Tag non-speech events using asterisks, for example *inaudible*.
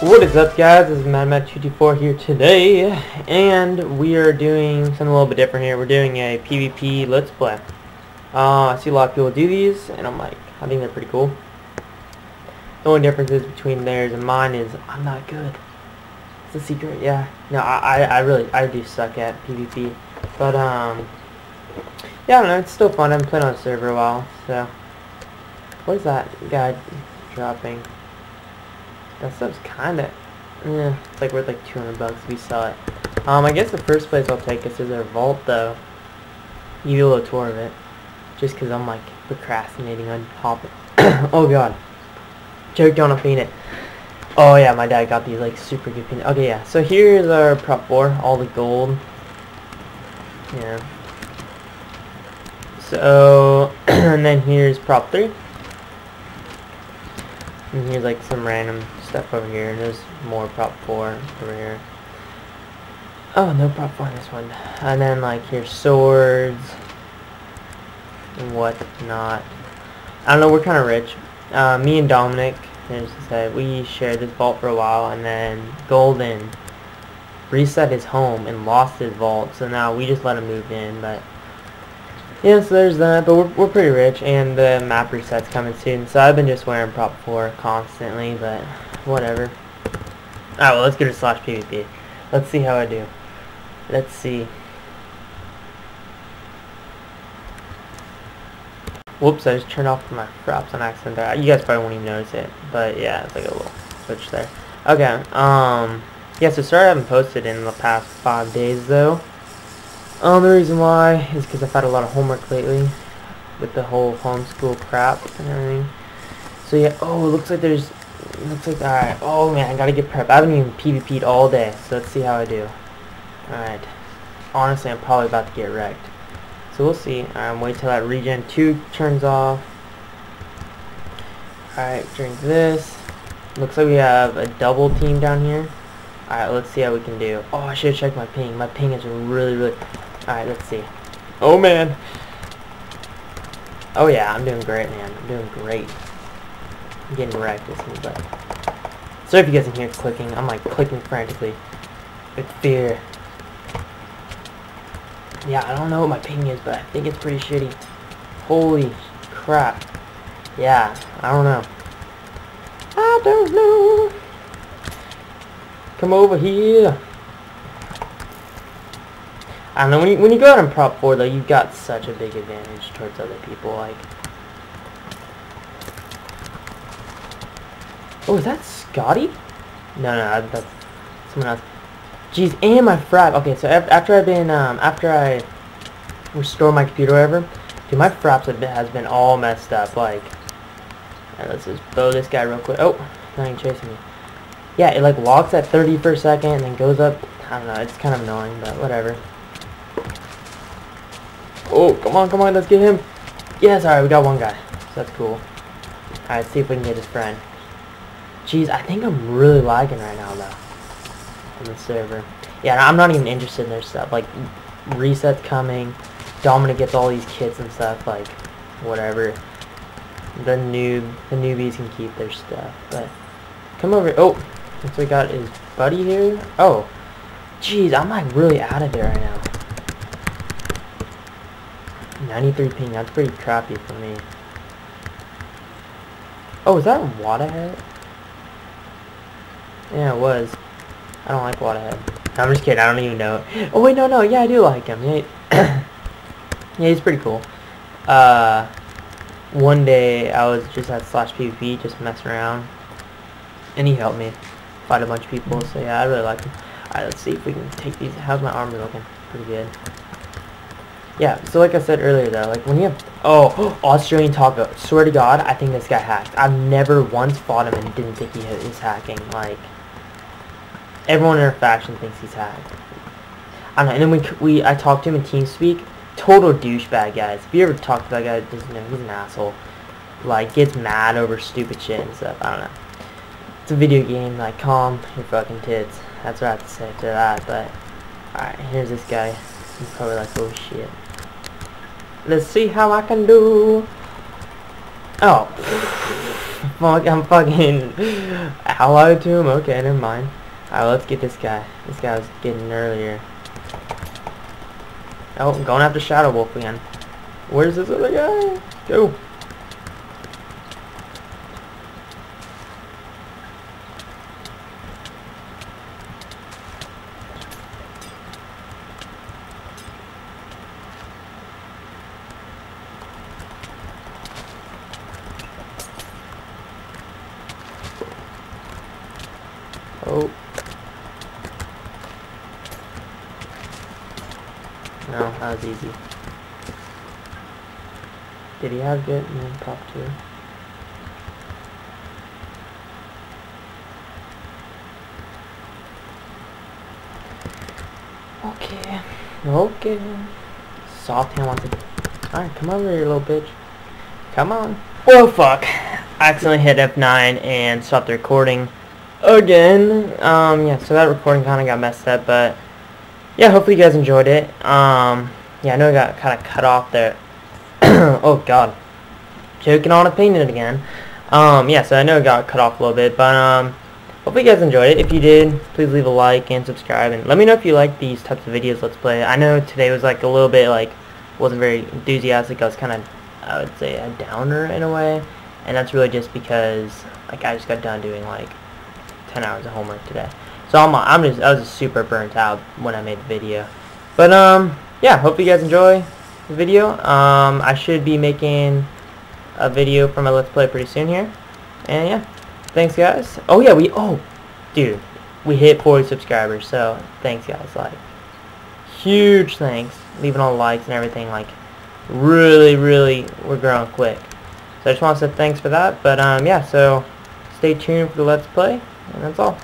What is up guys, this is MadMac224 here today, and we are doing something a little bit different here. We're doing a PvP Let's Play. Uh, I see a lot of people do these, and I'm like, I think they're pretty cool. The only difference is between theirs and mine is I'm not good. It's a secret, yeah. No, I, I, I really, I do suck at PvP. But, um, yeah, I don't know, it's still fun. I haven't played on a server a while, so. What is that guy dropping? That stuff's kinda, yeah, it's like worth like 200 bucks if we sell it. Um, I guess the first place I'll take us is their vault though. Give you a little tour of it. Just cause I'm like procrastinating on hopping. *coughs* oh god. Joke on a peanut. Oh yeah, my dad got these like super good painted. Okay, yeah. So here's our prot 4, all the gold. Yeah. So, *coughs* and then here's prot 3. And here's like some random stuff over here. There's more prot 4 over here. Oh, no prot 4 on this one. And then like here's swords. And whatnot. I don't know, we're kind of rich. Uh, me and Dominic, as I said, we shared this vault for a while. And then Golden reset his home and lost his vault. So now we just let him move in. But yeah, so there's that, but we're, we're pretty rich, and the map reset's coming soon, so I've been just wearing Prot 4 constantly, but whatever. Alright, well, let's get to slash PvP. Let's see how I do. Let's see. Whoops, I just turned off my props on accident there. You guys probably won't even notice it, but yeah, it's like a little switch there. Okay, um, yeah, so sorry I haven't posted in the past five days, though. Um, the reason why is because I've had a lot of homework lately with the whole homeschool crap and everything. So yeah, oh, it looks like there's, looks like, alright, oh man, I gotta get prep. I haven't even PvP'd all day, so let's see how I do. Alright, honestly, I'm probably about to get wrecked. So we'll see. I'm wait till that regen 2 turns off. Alright, drink this. Looks like we have a double team down here. Alright, let's see how we can do. Oh, I should have checked my ping. My ping is really, really... Alright, let's see. Oh, man. Oh, yeah, I'm doing great, man. I'm doing great. Getting wrecked, this me, but... Sorry if you guys can hear clicking. I'm, like, clicking frantically. With fear. Yeah, I don't know what my ping is, but I think it's pretty shitty. Holy crap. Yeah, I don't know. I don't know. Come over here. I know, when you, when you go out on prot 4 though, you've got such a big advantage towards other people, like... Oh, is that Scotty? No, no, that's someone else. Jeez, and my frap. Okay, so after I've been, um, after I restore my computer whatever, dude, my fraps have been, has been all messed up, like... Let's just bow this guy real quick. Oh, now he's chasing me. Yeah, it like locks at 30 per second and then goes up. I don't know, it's kind of annoying, but whatever. Oh, come on, come on, let's get him. Yes, alright, we got one guy. So that's cool. Alright, see if we can get his friend. Jeez, I think I'm really lagging right now, though. On the server. Yeah, I'm not even interested in their stuff. Like, reset's coming. Dominic gets all these kits and stuff, like, whatever. The noob, the newbies can keep their stuff, but... Come over, oh! Looks we got his buddy here. Oh. Jeez, I'm like really out of there right now. 93 ping, that's pretty crappy for me. Oh, is that Wadahead? Yeah, it was. I don't like Wadahead. No, I'm just kidding, I don't even know. Oh wait, no, no, yeah, I do like him. Yeah, *coughs* yeah he's pretty cool. Uh, one day I was just at slash PvP, just messing around. And he helped me fight a bunch of people, so yeah, I really like him. Alright, let's see if we can take these. How's my armor looking? Pretty good. Yeah, so like I said earlier though, like when you have, oh, *gasps* Australian Taco, swear to god, I think this guy hacked. I've never once fought him and didn't think he was hacking, like, everyone in our faction thinks he's hacked. I don't know, and then we, we I talked to him in TeamSpeak, total douchebag guys. If you ever talk to that guy, doesn't know, he's an asshole. Like, gets mad over stupid shit and stuff, I don't know. It's a video game, like, calm your fucking tits. That's what I have to say to that, but, alright, here's this guy. He's probably like, oh shit. Let's see how I can do. Oh. *laughs* fuck, I'm fucking *laughs* allied to him? Okay, never mind. Alright, let's get this guy. This guy was getting earlier. Oh, I'm going after Shadow Wolf again. Where's this other guy? Go. Oh. No, that was easy. Did he have good and then pop two? Okay. Okay. Soft hand wants to... Alright, come over here, little bitch. Come on. Oh, fuck. I accidentally hit F9 and stopped the recording again. Um, yeah, so that recording kind of got messed up, but yeah, hopefully you guys enjoyed it. Um, yeah, I know I got kind of cut off there. *coughs* oh god, choking on a peanut again. Um, yeah, so I know it got cut off a little bit, but um, hopefully you guys enjoyed it. If you did, please leave a like and subscribe, and let me know if you like these types of videos. Let's play. I know today was like a little bit like wasn't very enthusiastic. I was kind of, I would say, a downer in a way, and that's really just because like I just got done doing like 10 hours of homework today. So I'm, I'm just, I was just super burnt out when I made the video. But, um, yeah, hope you guys enjoy the video. Um, I should be making a video for my Let's Play pretty soon here. And, yeah, thanks, guys. Oh, yeah, we, oh, dude, we hit 40 subscribers, so thanks, guys. Like, huge thanks. Leaving all the likes and everything, like, really, really, we're growing quick. So I just want to say thanks for that. But, um, yeah, so stay tuned for the Let's Play. And that's all.